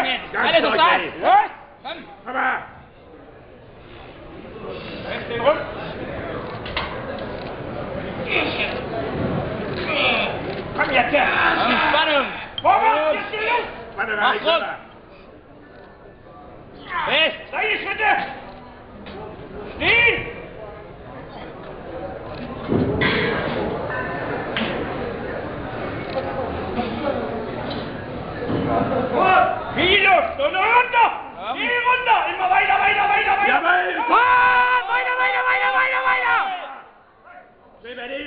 okay. Zeit. Los. Komm. Komm mal. Rechte rum. Komm jetzt her. Komm, Spannung. Vorwärts, Los. jetzt hier los. Warte Mach mal, ich rum. will mal. Gut. Viel Luft und runter. Komm. Geh runter. Immer weiter, weiter, weiter, weiter. Jawohl. Ah, weiter, weiter, weiter, weiter, weiter. Benny.